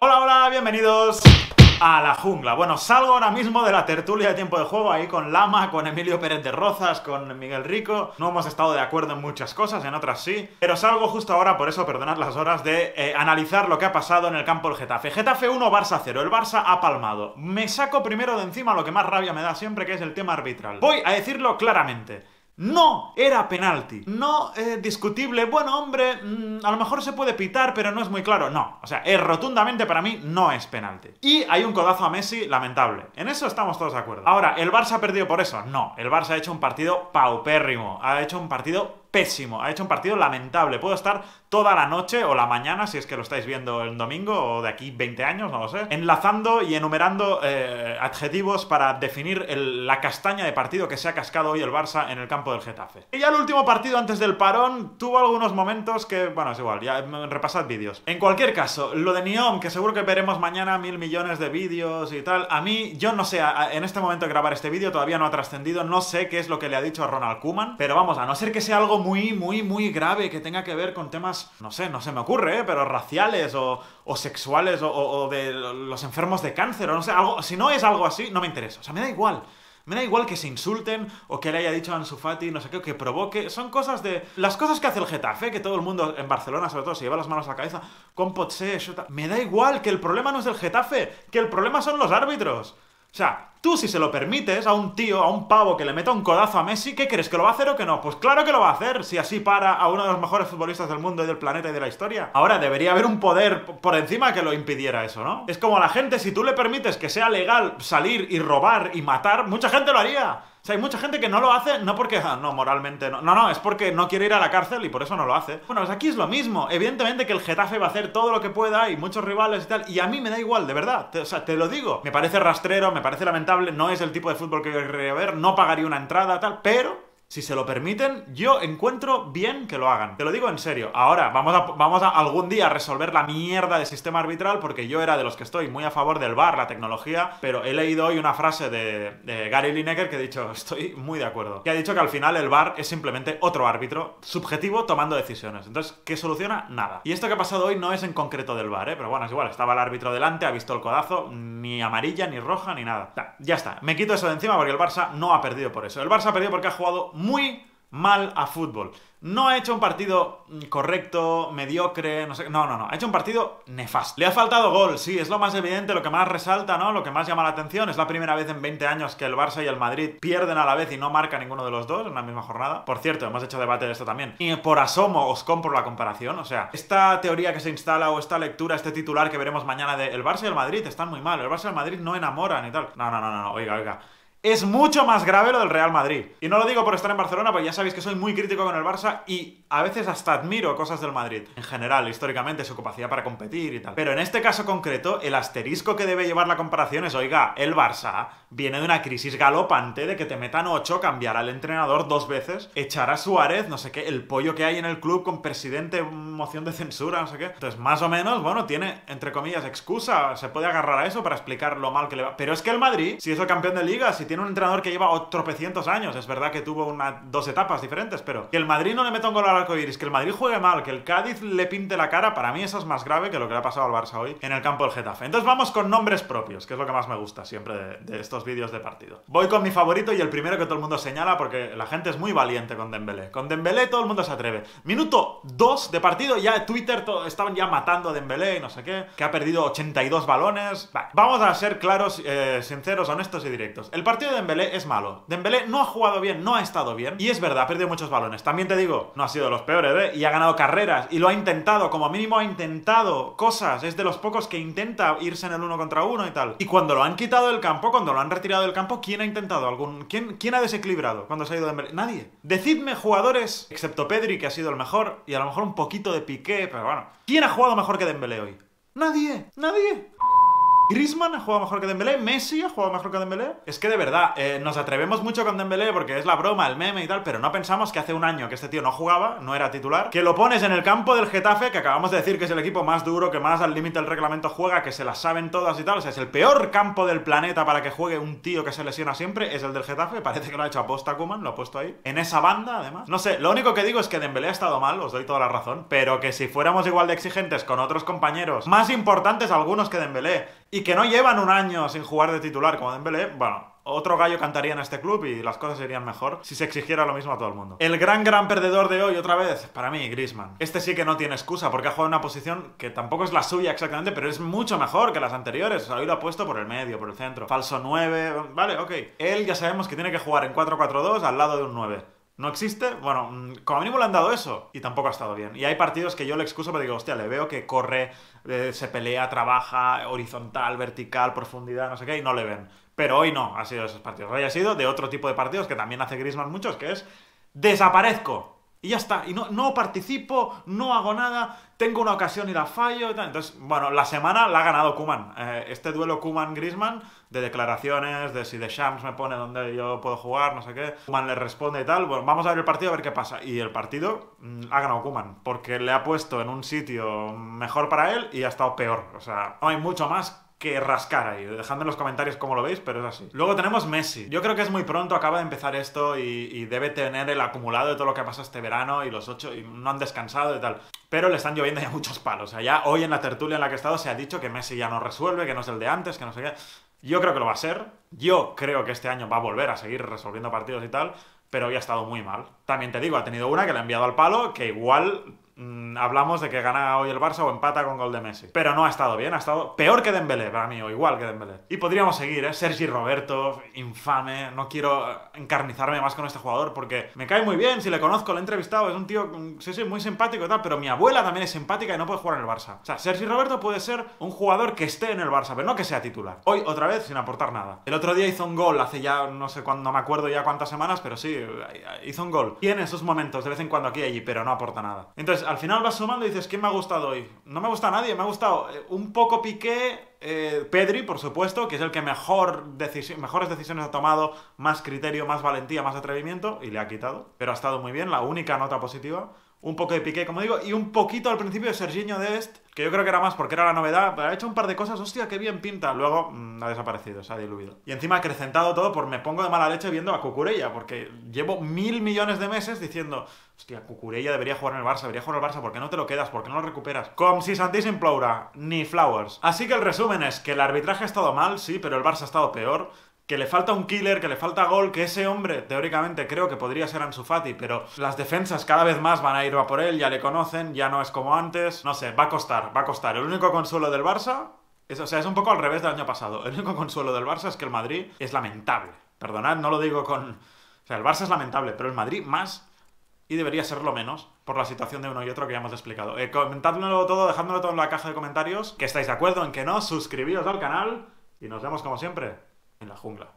Hola, hola, bienvenidos a la jungla. Bueno, salgo ahora mismo de la tertulia de tiempo de juego ahí con Lama, con Emilio Pérez de Rozas, con Miguel Rico. No hemos estado de acuerdo en muchas cosas, en otras sí. Pero salgo justo ahora, por eso perdonad las horas, de eh, analizar lo que ha pasado en el campo del Getafe. Getafe 1, Barça 0. El Barça ha palmado. Me saco primero de encima lo que más rabia me da siempre, que es el tema arbitral. Voy a decirlo claramente. No era penalti. No eh, discutible. Bueno, hombre, mm, a lo mejor se puede pitar, pero no es muy claro. No. O sea, es rotundamente para mí no es penalti. Y hay un codazo a Messi lamentable. En eso estamos todos de acuerdo. Ahora, ¿el Barça ha perdido por eso? No. El Barça ha hecho un partido paupérrimo. Ha hecho un partido pésimo. Ha hecho un partido lamentable. Puedo estar toda la noche o la mañana, si es que lo estáis viendo el domingo o de aquí 20 años, no lo sé, enlazando y enumerando eh, adjetivos para definir la castaña de partido que se ha cascado hoy el Barça en el campo del Getafe. Y ya el último partido antes del parón tuvo algunos momentos que, bueno, es igual, ya repasad vídeos. En cualquier caso, lo de Niom, que seguro que veremos mañana mil millones de vídeos y tal, a mí, yo no sé, en este momento de grabar este vídeo todavía no ha trascendido, no sé qué es lo que le ha dicho a Ronald Koeman, pero vamos, a no ser que sea algo muy, muy, muy grave que tenga que ver con temas, no sé, no se me ocurre, ¿eh? pero raciales o, sexuales o, de los enfermos de cáncer o no sé, algo, si no es algo así, no me interesa. O sea, me da igual. Me da igual que se insulten o que le haya dicho a Ansu Fati, no sé qué, que provoque. Son cosas de. Las cosas que hace el Getafe, que todo el mundo en Barcelona, sobre todo, se lleva las manos a la cabeza, con Potse, Me da igual, que el problema no es el Getafe, que el problema son los árbitros. O sea, tú si se lo permites a un tío, a un pavo que le meta un codazo a Messi, ¿qué crees? ¿Que lo va a hacer o que no? Pues claro que lo va a hacer, si así para a uno de los mejores futbolistas del mundo y del planeta y de la historia. Ahora, debería haber un poder por encima que lo impidiera eso, ¿no? Es como la gente, si tú le permites que sea legal salir y robar y matar, mucha gente lo haría. O sea, hay mucha gente que no lo hace, no porque, ah, no, moralmente no. No, no, es porque no quiere ir a la cárcel y por eso no lo hace. Bueno, pues aquí es lo mismo. Evidentemente que el Getafe va a hacer todo lo que pueda y muchos rivales y tal. Y a mí me da igual, de verdad. o sea, te lo digo. Me parece rastrero, me parece lamentable, no es el tipo de fútbol que yo querría ver, no pagaría una entrada, tal, pero si se lo permiten, yo encuentro bien que lo hagan. Te lo digo en serio. Ahora, vamos a, vamos a algún día resolver la mierda de sistema arbitral, porque yo era de los que estoy muy a favor del VAR, la tecnología, pero he leído hoy una frase de, Gary Lineker que he dicho, estoy muy de acuerdo. Que ha dicho que al final el VAR es simplemente otro árbitro subjetivo tomando decisiones. Entonces, ¿qué soluciona? Nada. Y esto que ha pasado hoy no es en concreto del VAR, ¿eh? Pero bueno, es igual, estaba el árbitro delante, ha visto el codazo, ni amarilla, ni roja, ni nada. Ya está, me quito eso de encima porque el Barça no ha perdido por eso. El Barça ha perdido porque ha jugado muy mal a fútbol. No ha hecho un partido correcto, mediocre, no sé. No, no, no. Ha hecho un partido nefasto. Le ha faltado gol, sí, es lo más evidente, lo que más resalta, ¿no? Lo que más llama la atención. Es la primera vez en 20 años que el Barça y el Madrid pierden a la vez y no marca ninguno de los dos en la misma jornada. Por cierto, hemos hecho debate de esto también. Y por asomo os compro la comparación. O sea, esta teoría que se instala o esta lectura, este titular que veremos mañana de el Barça y el Madrid están muy mal. El Barça y el Madrid no enamoran y tal. No, no, no, no, oiga, oiga es mucho más grave lo del Real Madrid. Y no lo digo por estar en Barcelona, porque ya sabéis que soy muy crítico con el Barça y a veces hasta admiro cosas del Madrid. En general, históricamente, su capacidad para competir y tal. Pero en este caso concreto, el asterisco que debe llevar la comparación es, oiga, el Barça viene de una crisis galopante de que te metan 8, cambiar al entrenador dos veces, echar a Suárez, no sé qué, el pollo que hay en el club con presidente, moción de censura, no sé qué. Entonces, más o menos, bueno, tiene, entre comillas, excusa, se puede agarrar a eso para explicar lo mal que le va. Pero es que el Madrid, si es el campeón de liga, si tiene un entrenador que lleva tropecientos años. Es verdad que tuvo una, dos etapas diferentes, pero que el Madrid no le meta un gol al arco iris, que el Madrid juegue mal, que el Cádiz le pinte la cara, para mí eso es más grave que lo que le ha pasado al Barça hoy en el campo del Getafe. Entonces vamos con nombres propios, que es lo que más me gusta siempre de, estos vídeos de partido. Voy con mi favorito y el primero que todo el mundo señala porque la gente es muy valiente con Dembélé. Con Dembélé todo el mundo se atreve. Minuto 2 de partido, ya Twitter estaban ya matando a Dembélé y no sé qué, que ha perdido 82 balones. vamos a ser claros, eh, sinceros, honestos y directos. El partido de Dembélé es malo. Dembélé no ha jugado bien, no ha estado bien. Y es verdad, ha perdido muchos balones. También te digo, no ha sido de los peores, ¿eh? Y ha ganado carreras. Y lo ha intentado, como mínimo ha intentado cosas. Es de los pocos que intenta irse en el uno contra uno y tal. Y cuando lo han quitado del campo, cuando lo han retirado del campo, ¿quién ha intentado algún... ¿Quién, ha desequilibrado cuando se ha ido Dembélé? Nadie. Decidme jugadores, excepto Pedri, que ha sido el mejor, y a lo mejor un poquito de Piqué, pero bueno. ¿Quién ha jugado mejor que Dembélé hoy? Nadie, nadie. Griezmann ha jugado mejor que Dembélé, Messi ha jugado mejor que Dembélé. Es que de verdad, eh, nos atrevemos mucho con Dembélé porque es la broma, el meme y tal, pero no pensamos que hace un año que este tío no jugaba, no era titular, que lo pones en el campo del Getafe, que acabamos de decir que es el equipo más duro, que más al límite del reglamento juega, que se las saben todas y tal, o sea, es el peor campo del planeta para que juegue un tío que se lesiona siempre, es el del Getafe, parece que lo ha hecho aposta Kuman, lo ha puesto ahí, en esa banda además. No sé, lo único que digo es que Dembélé ha estado mal, os doy toda la razón, pero que si fuéramos igual de exigentes con otros compañeros, más importantes algunos que Dembélé, y que no llevan un año sin jugar de titular como Dembélé, bueno, otro gallo cantaría en este club y las cosas serían mejor si se exigiera lo mismo a todo el mundo. El gran, gran perdedor de hoy, otra vez, para mí, Grisman. Este sí que no tiene excusa porque ha jugado una posición que tampoco es la suya exactamente, pero es mucho mejor que las anteriores. Hoy lo ha puesto por el medio, por el centro. Falso 9, vale, ok. Él ya sabemos que tiene que jugar en 4-4-2 al lado de un 9. ¿No existe? Bueno, mm, como mínimo le han dado eso y tampoco ha estado bien. Y hay partidos que yo le excuso pero digo, hostia, le veo que corre, eh, se pelea, trabaja, horizontal, vertical, profundidad, no sé qué, y no le ven. Pero hoy no ha sido de esos partidos. Hoy ha sido de otro tipo de partidos que también hace Griezmann muchos, que es desaparezco. Y ya está. Y no, no participo, no hago nada, tengo una ocasión y la fallo y tal. Entonces, bueno, la semana la ha ganado Kuman. Eh, este duelo Kuman-Grisman, de declaraciones, de si de Shams me pone donde yo puedo jugar, no sé qué. Kuman le responde y tal. Bueno, vamos a ver el partido a ver qué pasa. Y el partido mm, ha ganado Kuman, porque le ha puesto en un sitio mejor para él y ha estado peor. O sea, no hay mucho más que rascar ahí. Dejadme en los comentarios cómo lo veis, pero es así. Luego tenemos Messi. Yo creo que es muy pronto, acaba de empezar esto y, debe tener el acumulado de todo lo que ha pasado este verano y los ocho y no han descansado y tal. Pero le están lloviendo ya muchos palos. O sea, ya hoy en la tertulia en la que he estado se ha dicho que Messi ya no resuelve, que no es el de antes, que no sé qué. Yo creo que lo va a ser. Yo creo que este año va a volver a seguir resolviendo partidos y tal, pero hoy ha estado muy mal. También te digo, ha tenido una que le ha enviado al palo, que igual Mm, hablamos de que gana hoy el Barça o empata con gol de Messi. Pero no ha estado bien, ha estado peor que Dembélé para mí, o igual que Dembélé. Y podríamos seguir, ¿eh? Sergi Roberto, infame, no quiero encarnizarme más con este jugador porque me cae muy bien, si le conozco, lo he entrevistado, es un tío, mm, sí, sí, muy simpático y tal, pero mi abuela también es simpática y no puede jugar en el Barça. O sea, Sergi Roberto puede ser un jugador que esté en el Barça, pero no que sea titular. Hoy, otra vez, sin aportar nada. El otro día hizo un gol, hace ya, no sé cuándo, no me acuerdo ya cuántas semanas, pero sí, hizo un gol. Tiene esos momentos de vez en cuando aquí y allí, pero no aporta nada. Entonces, al final va sumando y dices, ¿quién me ha gustado hoy? No me gusta nadie, me ha gustado eh, un poco Piqué, eh, Pedri, por supuesto, que es el que mejor mejores decisiones ha tomado, más criterio, más valentía, más atrevimiento, y le ha quitado. Pero ha estado muy bien, la única nota positiva un poco de Piqué, como digo, y un poquito al principio de Serginho Dest, que yo creo que era más porque era la novedad, pero ha hecho un par de cosas, hostia, qué bien pinta. Luego mm, ha desaparecido, se ha diluido. Y encima ha acrecentado todo por me pongo de mala leche viendo a Cucurella, porque llevo mil millones de meses diciendo, hostia, Cucurella debería jugar en el Barça, debería jugar en el Barça, ¿por qué no te lo quedas? ¿Por qué no lo recuperas? Como si Santis Ploura, ni Flowers. Así que el resumen es que el arbitraje ha estado mal, sí, pero el Barça ha estado peor que le falta un killer, que le falta gol, que ese hombre, teóricamente, creo que podría ser Ansu Fati, pero las defensas cada vez más van a ir a por él, ya le conocen, ya no es como antes. No sé, va a costar, va a costar. El único consuelo del Barça, es, o sea, es un poco al revés del año pasado. El único consuelo del Barça es que el Madrid es lamentable. Perdonad, no lo digo con... O sea, el Barça es lamentable, pero el Madrid más y debería serlo menos por la situación de uno y otro que ya hemos explicado. Eh, comentádmelo todo, dejádmelo todo en la caja de comentarios, que estáis de acuerdo, en que no, suscribíos al canal y nos vemos como siempre en la jungla.